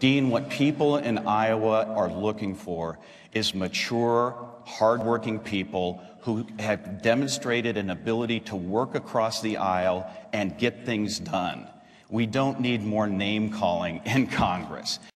Dean, what people in Iowa are looking for is mature, hardworking people who have demonstrated an ability to work across the aisle and get things done. We don't need more name calling in Congress.